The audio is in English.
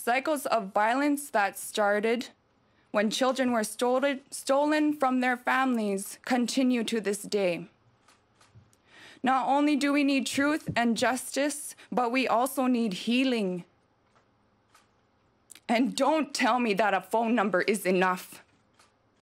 Cycles of violence that started when children were stolen, stolen from their families continue to this day. Not only do we need truth and justice, but we also need healing. And don't tell me that a phone number is enough.